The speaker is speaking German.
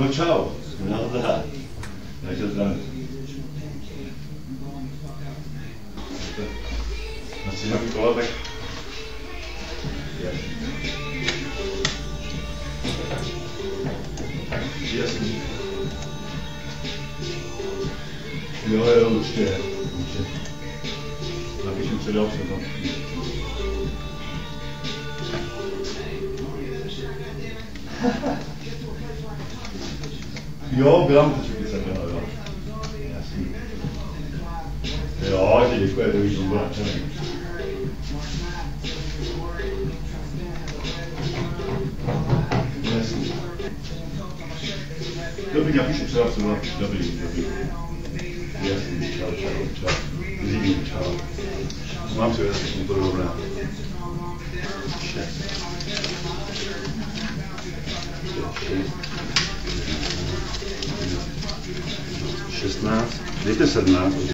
No čau, nazdar. Já tě zdravím. Na střední kole, tak... Jasný. Jo, jo, určitě. určitě. Napíšu předal se Ja, gramo ti ci pensare allora. Eh, sì. E oggi di quello che sono Eh sì. Dobri capisci ce l'ha sono dobri, dobri. Ja sì, ciao, ciao, ciao. Sì, ich, Mam sobie raz nie podobne. Cześć. Cześć. 16, dejte 17.